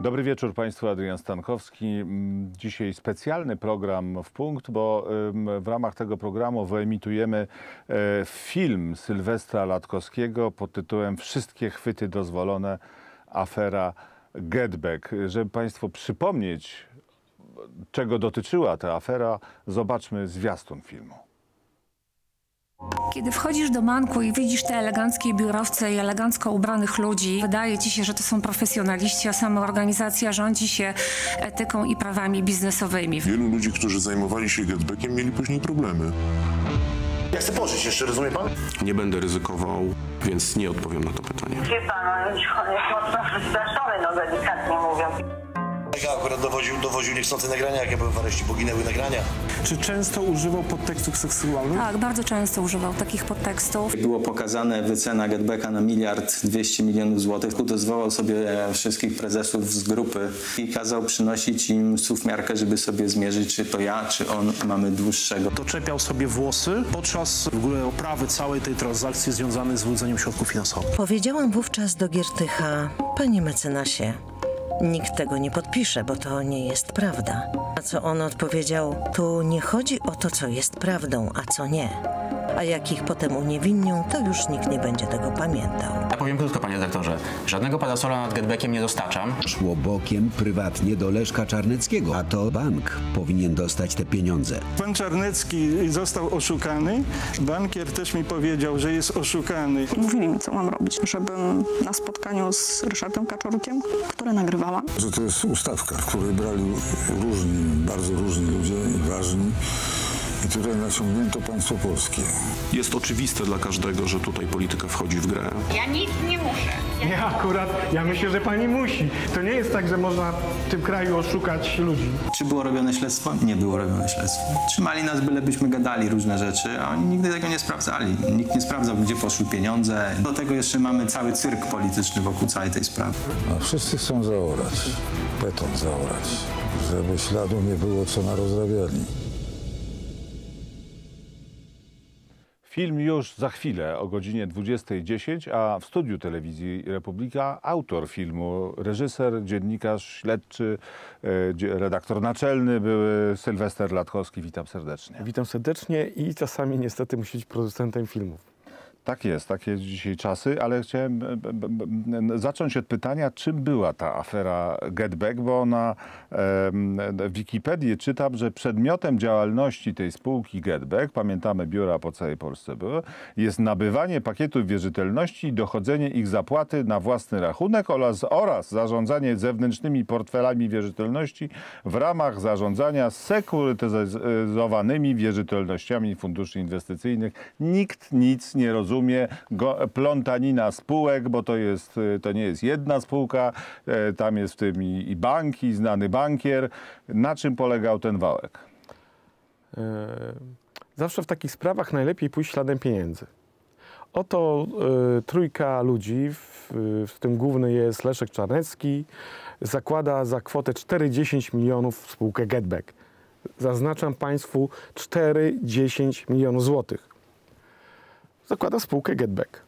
Dobry wieczór Państwu, Adrian Stankowski. Mm, Dzisiaj specjalny program w punkt, bo w ramach tego programu wyemitujemy e, film Sylwestra Latkowskiego pod tytułem Wszystkie chwyty dozwolone, afera Getback. Żeby Państwu przypomnieć, czego dotyczyła ta afera, zobaczmy zwiastun filmu. Kiedy wchodzisz do banku i widzisz te eleganckie biurowce i elegancko ubranych ludzi, wydaje ci się, że to są profesjonaliści, a sama organizacja rządzi się etyką i prawami biznesowymi. Wielu ludzi, którzy zajmowali się getbackiem, mieli później problemy. Ja chcę pożyć jeszcze, rozumie pan? Nie będę ryzykował, więc nie odpowiem na to pytanie. Wie pan, on jest mocno przestraszony, no delikatnie mówiąc. Ja akurat dowoził, dowoził niechcące nagrania, jak ja byłem w areszcie, bo ginęły nagrania. Czy często używał podtekstów seksualnych? Tak, bardzo często używał takich podtekstów. Było pokazane wycena Getbacka na miliard 200 milionów złotych. Odezwał sobie wszystkich prezesów z grupy i kazał przynosić im słówmiarkę, żeby sobie zmierzyć, czy to ja, czy on mamy dłuższego. Doczepiał sobie włosy podczas w ogóle oprawy całej tej transakcji związanej z wyłudzeniem środków finansowych. Powiedziałam wówczas do Giertycha, panie mecenasie, nikt tego nie podpisze, bo to nie jest prawda. A co on odpowiedział, tu nie chodzi o to, co jest prawdą, a co nie. A jak ich potem uniewinnią, to już nikt nie będzie tego pamiętał. Ja powiem krótko, panie dyrektorze. Żadnego parasola nad Getbackiem nie dostarczam. Szło bokiem prywatnie do Leszka Czarneckiego, a to bank powinien dostać te pieniądze. Pan Czarnecki został oszukany. Bankier też mi powiedział, że jest oszukany. Mówili mi, co mam robić, żebym na spotkaniu z Ryszardem Kaczorkiem, które nagrywałam, Że to jest ustawka, w której brali różni, bardzo różni ludzie i ważni. I tutaj naciągnięto państwo polskie. Jest oczywiste dla każdego, że tutaj polityka wchodzi w grę. Ja nic nie muszę. Nie, akurat ja myślę, że pani musi. To nie jest tak, że można w tym kraju oszukać ludzi. Czy było robione śledztwo? Nie było robione śledztwo. Trzymali nas, bylebyśmy gadali różne rzeczy, a oni nigdy tego nie sprawdzali. Nikt nie sprawdzał, gdzie poszły pieniądze. Do tego jeszcze mamy cały cyrk polityczny wokół całej tej sprawy. A wszyscy chcą zaorać, beton zaorać, żeby śladu nie było, co narozrabiali. Film już za chwilę o godzinie 20.10, a w studiu telewizji Republika autor filmu, reżyser, dziennikarz, śledczy, e, redaktor naczelny były Sylwester Latkowski. Witam serdecznie. Witam serdecznie i czasami niestety musi być producentem filmów. Tak jest, takie dzisiaj czasy, ale chciałem e, zacząć od pytania, czym była ta afera Getback, bo na Wikipedii czytam, że przedmiotem działalności tej spółki Getback, pamiętamy biura po całej Polsce były, jest nabywanie pakietów wierzytelności i dochodzenie ich zapłaty na własny rachunek oraz, oraz zarządzanie zewnętrznymi portfelami wierzytelności w ramach zarządzania sekurytyzowanymi wierzytelnościami funduszy inwestycyjnych. Nikt nic nie rozumie. Go, plątanina spółek, bo to, jest, y, to nie jest jedna spółka, e, tam jest w tym i, i bank, i znany bankier. Na czym polegał ten wałek? E, Zawsze w takich sprawach najlepiej pójść śladem pieniędzy. Oto e, trójka ludzi, w, w tym główny jest Leszek Czarnecki, zakłada za kwotę 4,10 milionów spółkę Getback. Zaznaczam Państwu 4,10 milionów złotych. Zakłada spółkę Getback.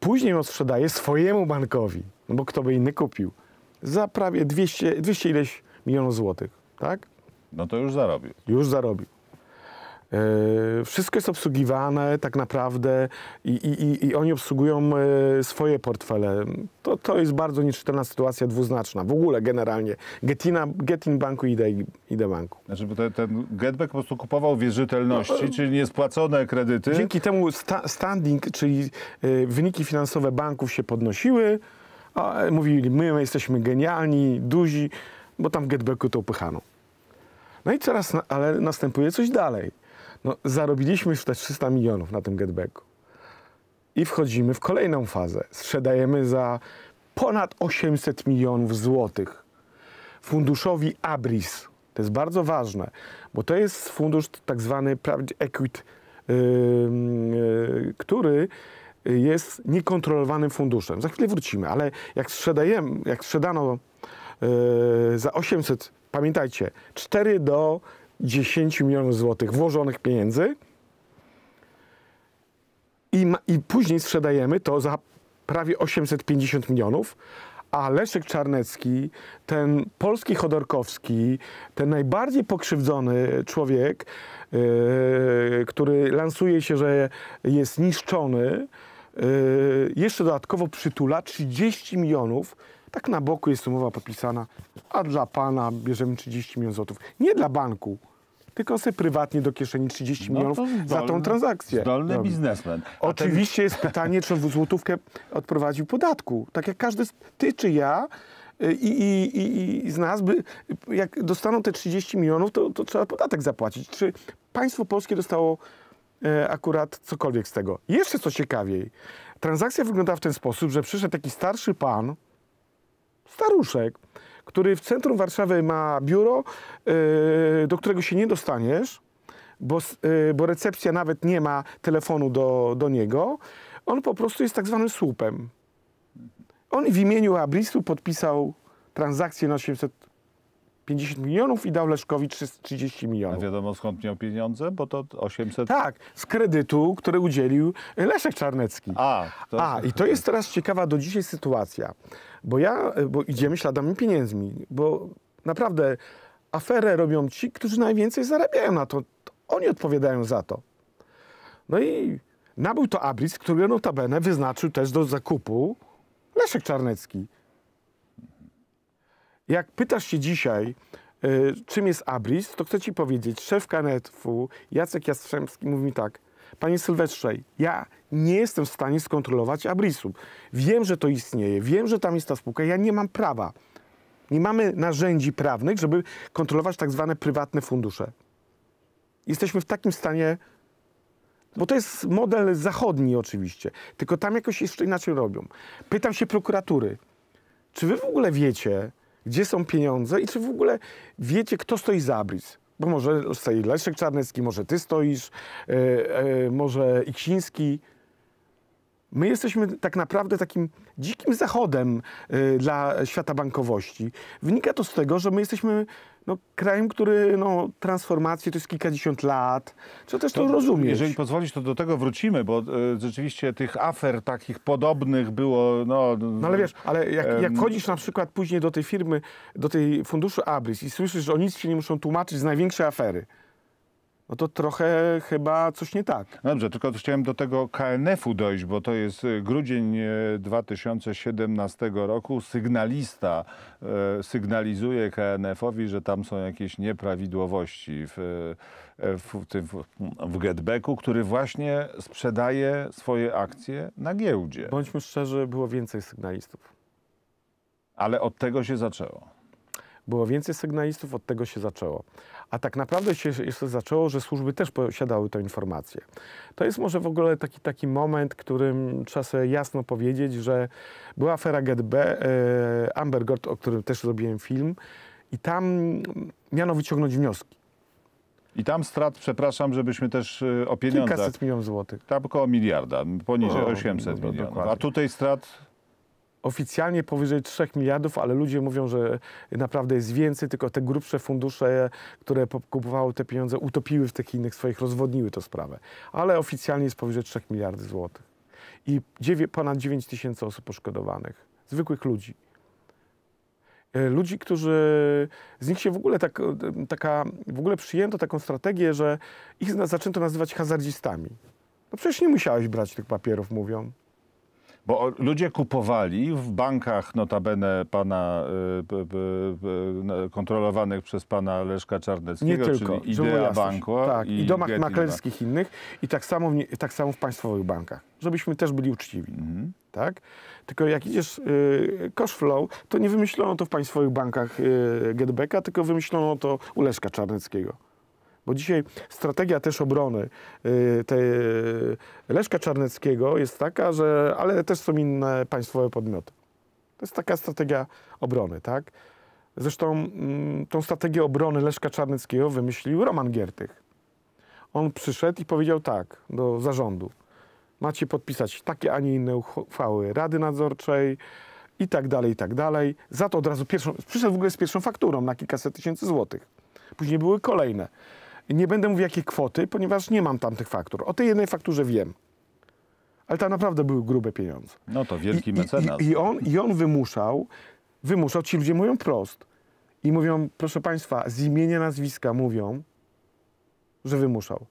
Później ją sprzedaje swojemu bankowi, no bo kto by inny kupił, za prawie 200, 200 ileś milionów złotych, tak? No to już zarobił. Już zarobił. E, Wszystko jest obsługiwane tak naprawdę i, i, i- oni obsługują e, swoje portfele. To, to jest bardzo nieczytelna sytuacja, dwuznaczna. W ogóle generalnie. Getina, Getin Banku i Ide, Banku. Znaczy, bo ten, ten Getback po prostu kupował wierzytelności, czyli niespłacone kredyty. Dzięki temu sta, standing, czyli e, wyniki finansowe banków się podnosiły. A, e, mówili, my jesteśmy genialni, duzi, bo tam w Getbacku to upychano. No i teraz, ale następuje coś dalej. No, zarobiliśmy już te 300 milionów na tym Getbacku. I wchodzimy w kolejną fazę. Sprzedajemy za ponad 800 milionów złotych funduszowi Abris. To jest bardzo ważne, bo to jest fundusz tak zwany private equity, yy, yy, który jest niekontrolowanym funduszem. Za chwilę wrócimy, ale jak sprzedajemy, jak sprzedano yy, za 800, pamiętajcie, 4 do 10 milionów złotych włożonych pieniędzy i, ma, i później sprzedajemy to za prawie 850 milionów, A Leszek Czarnecki, ten polski Chodorkowski, ten najbardziej pokrzywdzony człowiek, yy, który lansuje się, że jest niszczony, yy, jeszcze dodatkowo przytula 30 milionów. Tak na boku jest umowa podpisana, a dla pana bierzemy 30 milionów złotych. Nie dla banku, tylko sobie prywatnie do kieszeni 30 No milionów to za tą zdolny- transakcję. Zdolny robi. biznesmen. A ten- Oczywiście jest pytanie, czy on w złotówkę odprowadził podatku. Tak jak każdy, z- ty czy ja y, i, i, i, i z nas, by, jak dostaną te 30 milionów, to, to trzeba podatek zapłacić. Czy państwo polskie dostało e, akurat cokolwiek z tego? Jeszcze co ciekawiej, transakcja wyglądała w ten sposób, że przyszedł taki starszy pan, staruszek, który w centrum Warszawy ma biuro, e, do którego się nie dostaniesz, bo, y, bo recepcja nawet nie ma telefonu do, do niego. On po prostu jest tak zwanym słupem. On w imieniu Abrisu podpisał transakcję na 850 milionów i dał Leszkowi 30 A milionów. wiadomo skąd miał pieniądze, bo to 800... Tak, z kredytu, który udzielił Leszek Czarnecki. A, to- A, i to jest teraz ciekawa do dzisiaj sytuacja, bo ja, bo idziemy śladami pieniędzmi, bo naprawdę aferę robią ci, którzy najwięcej zarabiają na to. To Oni odpowiadają za to. No i nabył to Abris, który notabene wyznaczył też do zakupu Leszek Czarnecki. Jak pytasz się dzisiaj, y, czym jest Abris, to chcę ci powiedzieć, szef KNF-u Jacek Jastrzębski mówi mi tak, panie Sylwestrze, ja nie jestem w stanie skontrolować Abrisu. Wiem, że to istnieje, wiem, że tam jest ta spółka, ja nie mam prawa. Nie mamy narzędzi prawnych, żeby kontrolować tak zwane prywatne fundusze. Jesteśmy w takim stanie, bo to jest model zachodni oczywiście, tylko tam jakoś jeszcze inaczej robią. Pytam się prokuratury, czy wy w ogóle wiecie, gdzie są pieniądze i czy w ogóle wiecie, kto stoi za Abris? Bo może stoi Leszek Czarnecki, może ty stoisz, e, e, może Iksiński. My jesteśmy tak naprawdę takim dzikim zachodem e, dla świata bankowości. Wynika to z tego, że my jesteśmy no, krajem, który no, transformację to jest kilkadziesiąt lat. Trzeba też to, rozumieć. Jeżeli pozwolisz, to do tego wrócimy, bo e, rzeczywiście tych afer takich podobnych było... No, No ale wiesz, ale jak, jak em, wchodzisz na przykład później do tej firmy, do tej funduszu Abris i słyszysz, że o nic się nie muszą tłumaczyć z największej afery, no to trochę chyba coś nie tak. Dobrze, tylko chciałem do tego KNF-u dojść, bo to jest e, grudzień e, 2017 roku. Sygnalista e, sygnalizuje KNF-owi, że tam są jakieś nieprawidłowości w, w, w, w Getbacku, który właśnie sprzedaje swoje akcje na giełdzie. Bądźmy szczerzy, było więcej sygnalistów. Ale od tego się zaczęło. Było więcej sygnalistów, od tego się zaczęło. A tak naprawdę się jeszcze zaczęło, że służby też posiadały tę informację. To jest może w ogóle taki, taki moment, którym trzeba sobie jasno powiedzieć, że była afera GetB, e, Amber Gold, o którym też zrobiłem film i tam miano wyciągnąć wnioski. I tam strat, przepraszam, żebyśmy też e, o pieniądzach... Kilkaset milionów złotych. Tam około miliarda, poniżej O, 800 no, milionów. dokładnie. A tutaj strat oficjalnie powyżej 3 miliardów, ale ludzie mówią, że naprawdę jest więcej, tylko te grubsze fundusze, które po- kupowały te pieniądze, utopiły w tych innych swoich, rozwodniły tę sprawę. Ale oficjalnie jest powyżej 3 miliardów złotych. I ponad 9 tysięcy osób poszkodowanych. Zwykłych ludzi. E, Ludzi, którzy, z nich się w ogóle tak, taka, w ogóle przyjęto taką strategię, że ich zaczęto nazywać hazardzistami. No przecież nie musiałeś brać tych papierów, mówią. Bo ludzie kupowali w bankach notabene pana y, kontrolowanych przez pana Leszka Nie Czarneckiego, tylko. czyli Idea. Banku tak, i, domach Getin Bank. maklerskich innych i tak samo, w nie, tak samo w państwowych bankach, żebyśmy też byli uczciwi. Mhm. Tak? Tylko jak idziesz y, cash flow, to nie wymyślono to w państwowych bankach y, Getbacka, tylko wymyślono to u Leszka Czarneckiego. Bo dzisiaj strategia też obrony y, te, Leszka Czarneckiego jest taka, że ale też są inne państwowe podmioty. To jest taka strategia obrony, tak? Zresztą mm, tą strategię obrony Leszka Czarneckiego wymyślił Roman Giertych. On przyszedł i powiedział tak do zarządu. Macie podpisać takie, a nie inne uchwały Rady Nadzorczej i tak dalej, i tak dalej. Za to od razu pierwszą, przyszedł w ogóle z pierwszą fakturą na kilkaset tysięcy złotych. Później były kolejne. Nie będę mówił jakie kwoty, ponieważ nie mam tam tych faktur. O tej jednej fakturze wiem. Ale tam naprawdę były grube pieniądze. No to wielki I, mecenas. I, i, on, I on wymuszał, wymuszał, ci ludzie mówią prost. I mówią, proszę Państwa, z imienia, nazwiska mówią, że wymuszał.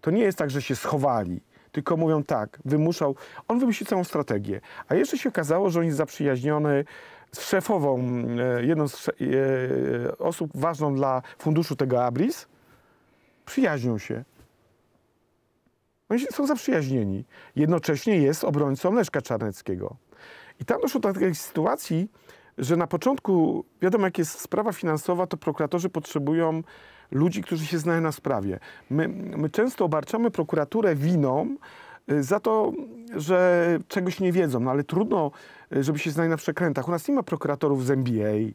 To nie jest tak, że się schowali, tylko mówią tak, wymuszał. On wymyślił całą strategię. A jeszcze się okazało, że on jest zaprzyjaźniony z szefową, e, jedną z sze- e, osób ważną dla funduszu tego Abris. Przyjaźnią się. Oni są zaprzyjaźnieni. Jednocześnie jest obrońcą Leszka Czarneckiego. I tam doszło do takiej sytuacji, że na początku, wiadomo jak jest sprawa finansowa, to prokuratorzy potrzebują ludzi, którzy się znają na sprawie. My, my często obarczamy prokuraturę winą y, za to, że czegoś nie wiedzą, no ale trudno, y, żeby się znali na przekrętach. U nas nie ma prokuratorów z MBA,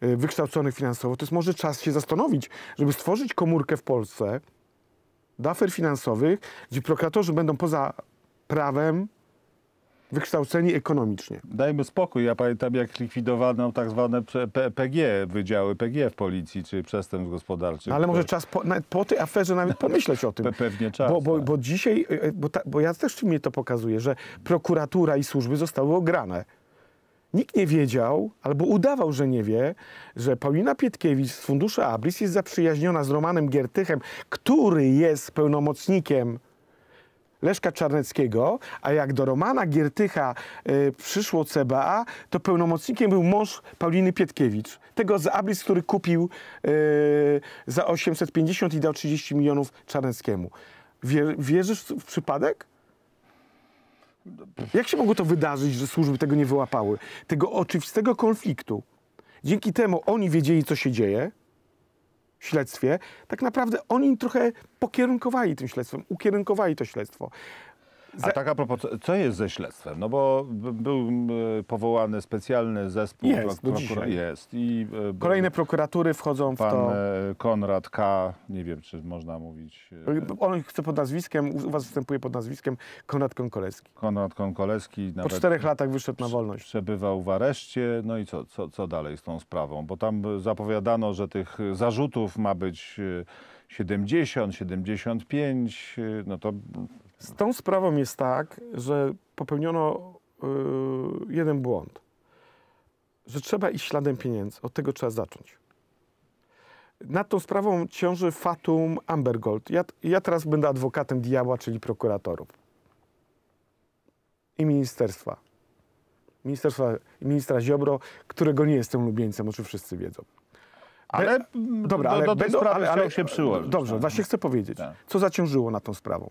wykształconych finansowo. To jest może czas się zastanowić, żeby stworzyć komórkę w Polsce, do afer finansowych, gdzie prokuratorzy będą poza prawem wykształceni ekonomicznie. Dajmy spokój. Ja pamiętam, jak likwidowano tak zwane PG, wydziały PG w policji, czy przestępstw gospodarczych. No, ale może czas po, po tej aferze nawet pomyśleć o tym. Pe- pewnie czas, Bo, bo, tak. bo dzisiaj, e, e, bo, ta, bo ja też mnie to pokazuje, że prokuratura i służby zostały ograne. Nikt nie wiedział, albo udawał, że nie wie, że Paulina Pietkiewicz z funduszu Abris jest zaprzyjaźniona z Romanem Giertychem, który jest pełnomocnikiem Leszka Czarneckiego, a jak do Romana Giertycha e, przyszło CBA, to pełnomocnikiem był mąż Pauliny Pietkiewicz. Tego z Abris, który kupił e, za 850 i dał 30 milionów Czarneckiemu. Wie, wierzysz w przypadek? Jak się mogło to wydarzyć, że służby tego nie wyłapały? Tego oczywistego konfliktu. Dzięki temu oni wiedzieli, co się dzieje w śledztwie. Tak naprawdę oni trochę pokierunkowali tym śledztwem, ukierunkowali to śledztwo. A tak a propos, co- jest ze śledztwem? No bo był m, powołany specjalny zespół. Jest, do dzisiaj. Jest. I, e, Kolejne prokuratury wchodzą w to. e, Konrad K., nie wiem, czy można mówić, e, On chce pod nazwiskiem, u was występuje pod nazwiskiem Konrad Konkoleski. Konrad Konkoleski. Po czterech latach wyszedł na wolność. Przebywał w areszcie. No i co, co, co dalej z tą sprawą? Bo tam zapowiadano, że tych zarzutów ma być e, 70, 75, e, no to Z tą sprawą jest tak, że popełniono yy, jeden błąd. Że trzeba iść śladem pieniędzy. Od tego trzeba zacząć. Nad tą sprawą ciąży fatum Ambergold. Ja, ja teraz będę adwokatem diabła, czyli prokuratorów. I ministerstwa. Ministerstwa, ministra Ziobro, którego nie jestem ulubieńcem, o czym wszyscy wiedzą. Ale Be- dobra, do- ale do tej będą, sprawy ale, ale, się przyłożyć, Dobrze, tak. właśnie chcę powiedzieć, Tak. co zaciążyło na tą sprawą.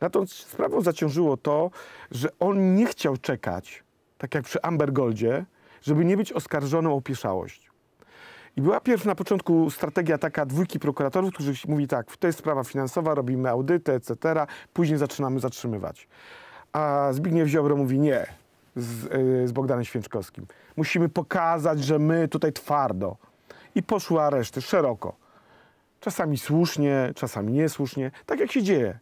Na tą sprawą zaciążyło to, że on nie chciał czekać, tak jak przy Amber Goldzie, żeby nie być oskarżonym o opieszałość. I była pierw na początku strategia taka dwójki prokuratorów, którzy mówi tak, to jest sprawa finansowa, robimy audyty, etc., później zaczynamy zatrzymywać. A Zbigniew Ziobro mówi nie, z, y, z Bogdanem Święczkowskim. Musimy pokazać, że my tutaj twardo. I poszły areszty szeroko. Czasami słusznie, czasami niesłusznie, tak jak się dzieje.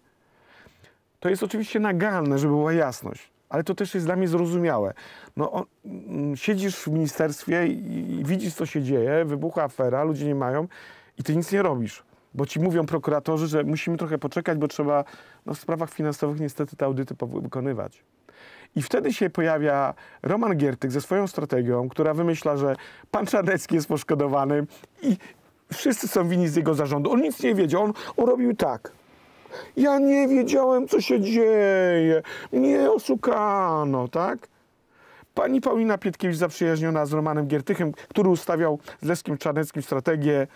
To jest oczywiście nagalne, żeby była jasność, ale to też jest dla mnie zrozumiałe. No, mm, siedzisz w ministerstwie i, i widzisz, co się dzieje, wybucha afera, ludzie nie mają i ty nic nie robisz. Bo ci mówią prokuratorzy, że musimy trochę poczekać, bo trzeba no, w sprawach finansowych niestety te audyty wykonywać. I wtedy się pojawia Roman Giertyk ze swoją strategią, która wymyśla, że pan Czarnecki jest poszkodowany i wszyscy są winni z jego zarządu. On nic nie wiedział, on, on robił tak. Ja nie wiedziałem, co się dzieje. Mnie oszukano, tak? Pani Paulina Pietkiewicz zaprzyjaźniona z Romanem Giertychem, który ustawiał z Leszkiem Czarneckim strategię,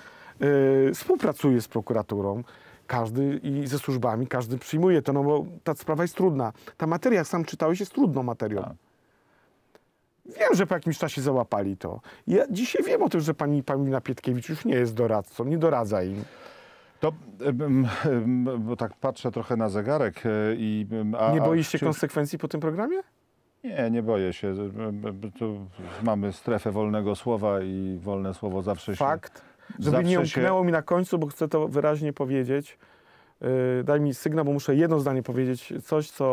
yy, współpracuje z prokuraturą. Każdy i ze służbami, każdy przyjmuje to, no bo ta sprawa jest trudna. Ta materia, jak sam czytałeś, jest trudną materią. Wiem, że po jakimś czasie załapali to. Ja dzisiaj wiem o tym, że pani Paulina Pietkiewicz już nie jest doradcą, nie doradza im. To, bo tak patrzę trochę na zegarek e, i... A, nie boisz się czy- konsekwencji po tym programie? Nie, nie boję się. Tu mamy strefę wolnego słowa i wolne słowo zawsze się... Fakt. Żeby nie się- umknęło mi na końcu, bo chcę to wyraźnie powiedzieć. Yy, daj mi sygnał, bo muszę jedno zdanie powiedzieć, coś, co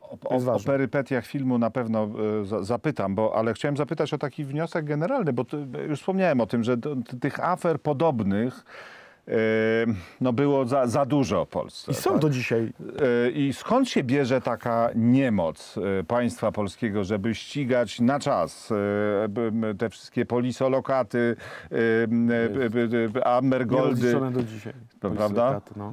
O, o ważne. perypetiach filmu na pewno e, za, zapytam, bo, ale chciałem zapytać o taki wniosek generalny, bo ty, już wspomniałem o tym, że do, ty- tych afer podobnych no było za, za dużo Polsce. I są tak? do dzisiaj. E, I skąd się bierze taka niemoc e, państwa polskiego, żeby ścigać na czas e, te wszystkie polisolokaty, e, m, e, b- b- Amber Goldy, Nierozliczone do dzisiaj. To prawda? No.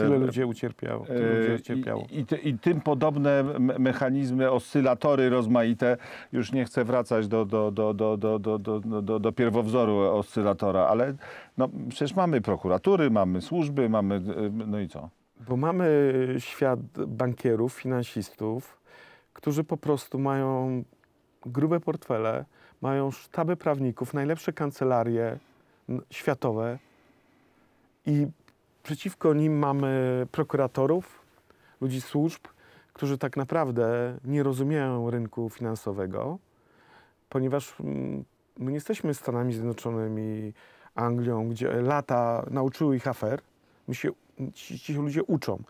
Tyle ludzi ucierpiało. Tyle ludzi ucierpiało. I, i, I tym podobne me- mechanizmy, oscylatory rozmaite, już nie chcę wracać do, do, do, do, do, do, do, do, do pierwowzoru oscylatora, ale no, przecież mamy prokuratury, mamy służby, mamy, e, no i co? Bo mamy świat bankierów, finansistów, którzy po prostu mają grube portfele, mają sztaby prawników, najlepsze kancelarie światowe i przeciwko nim mamy prokuratorów, ludzi służb, którzy tak naprawdę nie rozumieją rynku finansowego, ponieważ mm, my nie jesteśmy Stanami Zjednoczonymi, Anglią, gdzie lata nauczyły ich afer. My się, ci, ci ludzie uczą.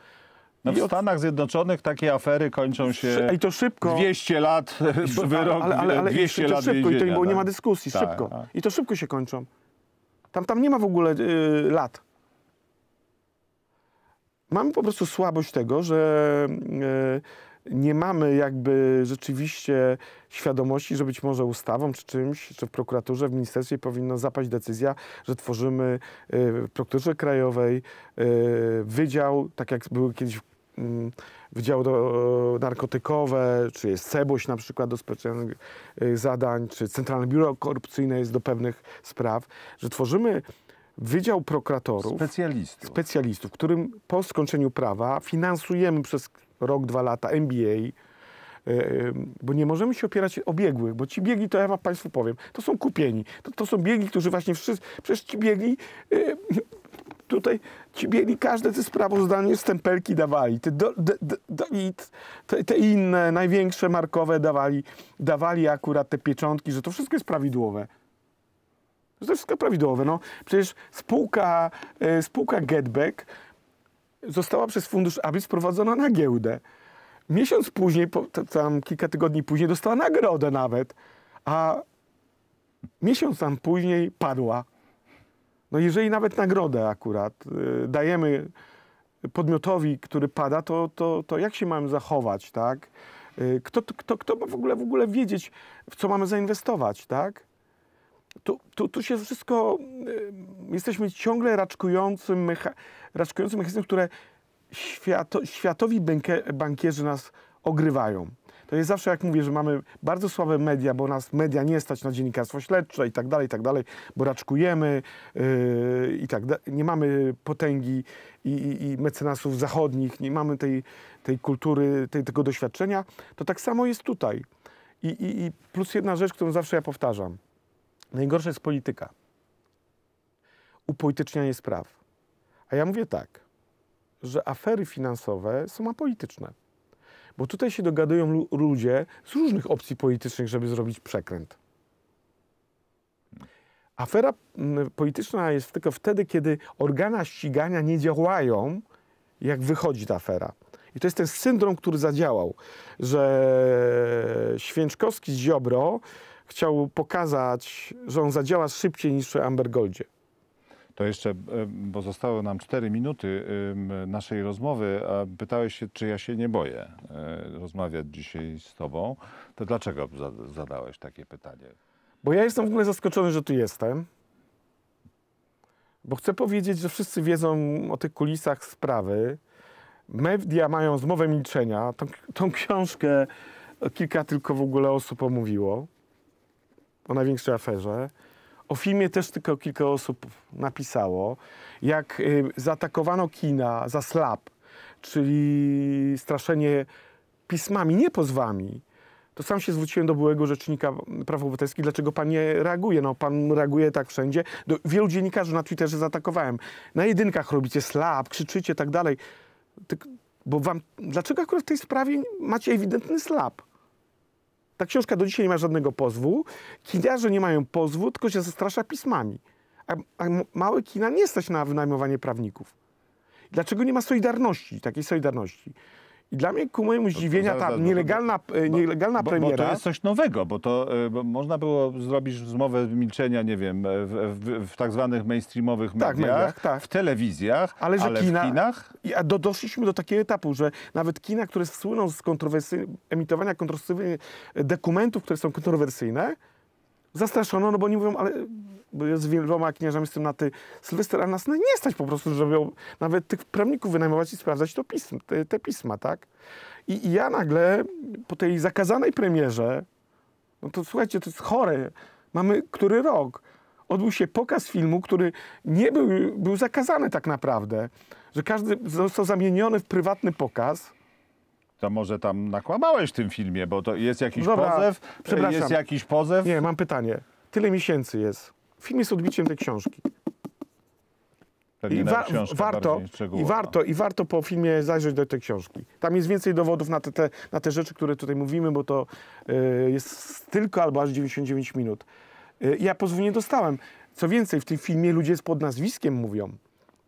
No w Stanach Zjednoczonych takie afery kończą się I to szybko. 200 lat wyrok, ale, ale, ale 200 i to lat szybko i to więzienia, bo nie tak? ma dyskusji, Tak, szybko. tak. I to szybko się kończą. Tam, tam nie ma w ogóle y, lat. Mamy po prostu słabość tego, że y, nie mamy jakby rzeczywiście świadomości, że być może ustawą czy czymś, czy w prokuraturze, w ministerstwie powinna zapaść decyzja, że tworzymy y, w prokuraturze krajowej y, wydział, tak jak były kiedyś mm, wydziały do, narkotykowe, czy jest CEBOŚ na przykład do specjalnych y, zadań, czy Centralne Biuro Korupcyjne jest do pewnych spraw, że tworzymy Wydział Prokuratorów, Specjalistów. specjalistów, którym po skończeniu prawa finansujemy przez rok, dwa lata MBA, y, y, bo nie możemy się opierać o biegłych, bo ci biegli, to ja wam Państwu powiem, to są kupieni. To, to są biegli, którzy właśnie wszyscy, przecież ci biegli, y, tutaj ci biegli każde te sprawozdanie, stempelki dawali. Te, do, do, i te, te inne, największe markowe dawali, dawali akurat te pieczątki, że to wszystko jest prawidłowe. Że to wszystko prawidłowe. No, przecież spółka, e, spółka Getback została przez fundusz ABIS sprowadzona na giełdę. Miesiąc później, po, tam kilka tygodni później dostała nagrodę nawet, a miesiąc tam później padła. No jeżeli nawet nagrodę akurat y, dajemy podmiotowi, który pada, to, to, to jak się mamy zachować, tak? Y, Kto, kto, kto ma w ogóle, w ogóle wiedzieć, w co mamy zainwestować, tak? Tu, tu, tu się wszystko, y, jesteśmy ciągle raczkującym, mecha, raczkującym mechanizmem, które świato, światowi bankie, bankierzy nas ogrywają. To jest zawsze, jak mówię, że mamy bardzo słabe media, bo nas media nie stać na dziennikarstwo śledcze i tak dalej, i tak dalej, bo raczkujemy yy, i tak. Nie mamy potęgi i, i, i mecenasów zachodnich, nie mamy tej, tej kultury, tej, tego doświadczenia. To tak samo jest tutaj. I, I plus jedna rzecz, którą zawsze ja powtarzam. Najgorsza jest polityka. Upolitycznianie spraw. A ja mówię tak, że afery finansowe są apolityczne. Bo tutaj się dogadują lu- ludzie z różnych opcji politycznych, żeby zrobić przekręt. Afera polityczna jest tylko wtedy, kiedy organa ścigania nie działają, jak wychodzi ta afera. I to jest ten syndrom, który zadziałał, że Święczkowski z Ziobro chciał pokazać, że on zadziała szybciej niż przy Amber Goldzie. To jeszcze, e, bo zostały nam 4 minuty naszej rozmowy, a pytałeś się, czy ja się nie boję e, rozmawiać dzisiaj z tobą. To dlaczego za- zadałeś takie pytanie? Bo ja jestem w ogóle zaskoczony, że tu jestem. Bo chcę powiedzieć, że wszyscy wiedzą o tych kulisach sprawy. Media mają zmowę milczenia. Tą, tą książkę kilka tylko w ogóle osób omówiło. O największej aferze. O filmie też tylko kilka osób napisało. Jak y, zaatakowano kina za slap, czyli straszenie pismami, nie pozwami, to sam się zwróciłem do byłego rzecznika praw obywatelskich, dlaczego pan nie reaguje? No pan reaguje tak wszędzie. Do wielu dziennikarzy na Twitterze zaatakowałem. Na jedynkach robicie slap, krzyczycie, tak dalej. Bo wam, dlaczego akurat w tej sprawie macie ewidentny slap? Ta książka do dzisiaj nie ma żadnego pozwu. Kiniarze nie mają pozwu, tylko się zastrasza pismami. A, a małe kina nie stać na wynajmowanie prawników. Dlaczego nie ma solidarności, takiej solidarności? I dla mnie, ku mojemu zdziwienia, ta zaraz, bo- nielegalna, e, nielegalna Bo, bo premiera... to jest coś nowego, bo to y, bo można było zrobić zmowę milczenia, nie wiem, w, w, w tak zwanych mainstreamowych mediach, Tak, mediach, tak. w telewizjach, Ale że kina, w kinach a do, doszliśmy do takiego etapu, że nawet kina, które słyną z kontrowersy, emitowania kontrowersyjnych dokumentów, które są kontrowersyjne, zastraszono, no bo oni mówią, ale bo ja z wieloma kniarzami jestem na ty, Sylwester, a nas nie stać po prostu, żeby nawet tych prawników wynajmować i sprawdzać to pism, te, te pisma, tak? I, I ja nagle po tej zakazanej premierze, no to słuchajcie, to jest chore. Mamy który rok? Odbył się pokaz filmu, który nie był, był zakazany tak naprawdę. Że każdy został zamieniony w prywatny pokaz. To może tam nakłamałeś w tym filmie, bo to jest jakiś Dobra, pozew, przepraszam. jest jakiś pozew. Nie, mam pytanie. Tyle miesięcy jest. Film jest odbiciem tej książki. I, wa- warto, i, warto, I warto po filmie zajrzeć do tej książki. Tam jest więcej dowodów na te, te, na te rzeczy, które tutaj mówimy, bo to y, jest tylko albo aż 99 minut. Y, ja pozwu nie dostałem. Co więcej, w tym filmie ludzie z pod nazwiskiem mówią.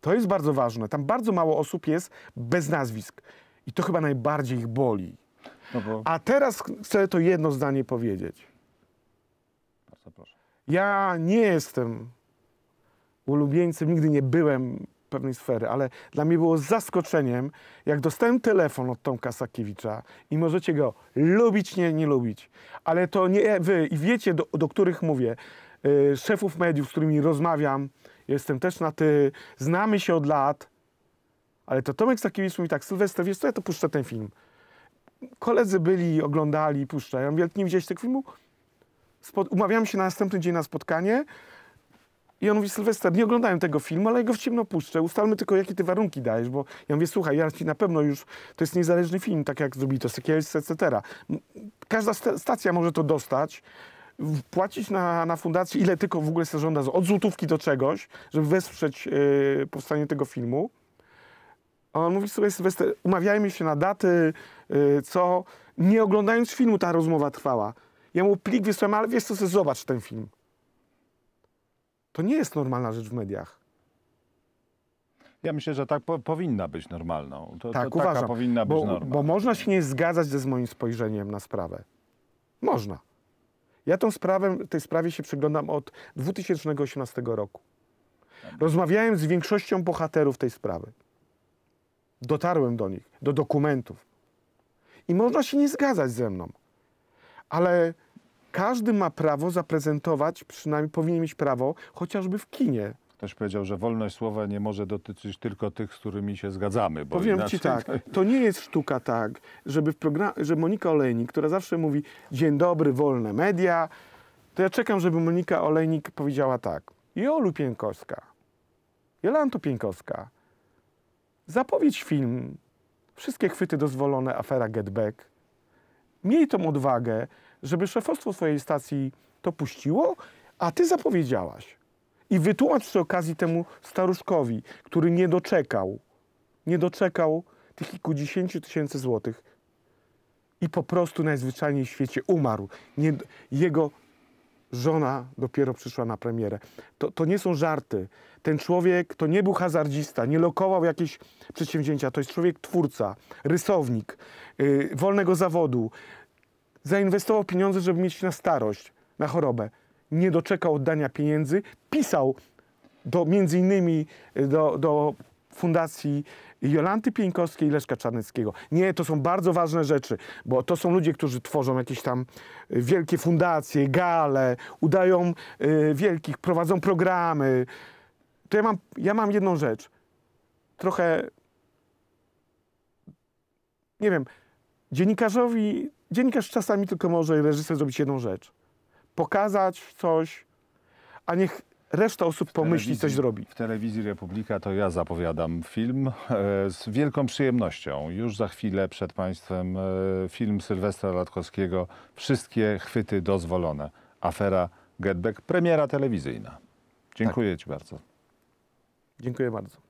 To jest bardzo ważne. Tam bardzo mało osób jest bez nazwisk. I to chyba najbardziej ich boli. No bo, A teraz chcę to jedno zdanie powiedzieć. bardzo proszę. Ja nie jestem ulubieńcem, nigdy nie byłem pewnej sfery, ale dla mnie było zaskoczeniem, jak dostałem telefon od Tomka Sakiewicza i możecie go lubić, nie, nie lubić, ale to nie wy i wiecie, do, do których mówię, y, szefów mediów, z którymi rozmawiam, jestem też na ty, znamy się od lat, ale to Tomek Sakiewicz mówi tak, Sylwester, wiesz co, ja to puszczę ten film. Koledzy byli, oglądali, puszczają. Ja nie widziałeś tego filmu? Spod- umawiamy się na następny dzień na spotkanie i on mówi, Sylwester, nie oglądałem tego filmu, ale ja go w ciemno puszczę. Ustalmy tylko, jakie ty warunki dajesz, bo ja mówię, słuchaj, ja ci na pewno już, to jest niezależny film, tak jak zrobili to Sekielec, etc. Każda sta- stacja może to dostać, płacić na, na fundację, ile tylko w ogóle sobie żąda, od złotówki do czegoś, żeby wesprzeć yy, powstanie tego filmu. A on mówi sobie, Sylwester, umawiajmy się na daty, yy, co. Nie oglądając filmu ta rozmowa trwała. Ja mu plik wysłałem, ale wiesz co, sobie zobacz ten film. To nie jest normalna rzecz w mediach. Ja myślę, że tak po, powinna być normalną. To, tak, to uważam. powinna być bo, norma. bo można się nie zgadzać ze z moim spojrzeniem na sprawę. Można. Ja tą sprawę, tej sprawie się przyglądam od 2018 roku. Rozmawiałem z większością bohaterów tej sprawy. Dotarłem do nich, do dokumentów. I można się nie zgadzać ze mną. Ale każdy ma prawo zaprezentować, przynajmniej powinien mieć prawo, chociażby w kinie. Ktoś powiedział, że wolność słowa nie może dotyczyć tylko tych, z którymi się zgadzamy. Bo Powiem inaczej ci tak, to nie jest sztuka tak, żeby w program, że Monika Olejnik, która zawsze mówi dzień dobry, wolne media, to ja czekam, żeby Monika Olejnik powiedziała tak. Jolu Pienkowska, Jolanto Pienkowska, zapowiedź film, wszystkie chwyty dozwolone, afera Get Back. Miej tą odwagę, żeby szefostwo swojej stacji to puściło, a ty zapowiedziałaś. I wytłumacz przy okazji temu staruszkowi, który nie doczekał, nie doczekał tych kilkudziesięciu tysięcy złotych i po prostu najzwyczajniej w świecie umarł. Nie, jego żona dopiero przyszła na premierę. To, to nie są żarty. Ten człowiek to nie był hazardzista, nie lokował jakieś przedsięwzięcia. To jest człowiek twórca, rysownik, yy, wolnego zawodu. Zainwestował pieniądze, żeby mieć na starość, na chorobę. Nie doczekał oddania pieniędzy. Pisał do, między innymi do, do Fundacji Jolanty Pieńkowskiej i Leszka Czarneckiego. Nie, to są bardzo ważne rzeczy, bo to są ludzie, którzy tworzą jakieś tam y, wielkie fundacje, gale, udają y, wielkich, prowadzą programy. To ja mam, ja mam jedną rzecz. Trochę, nie wiem, dziennikarzowi, dziennikarz czasami tylko może, reżyser zrobić jedną rzecz. Pokazać coś, a niech reszta osób pomyśli, coś zrobi. W telewizji Republika to ja zapowiadam film e, z wielką przyjemnością. Już za chwilę przed Państwem e, film Sylwestra Latkowskiego. Wszystkie chwyty dozwolone. Afera Getback, premiera telewizyjna. Dziękuję Ci bardzo. Dziękuję bardzo.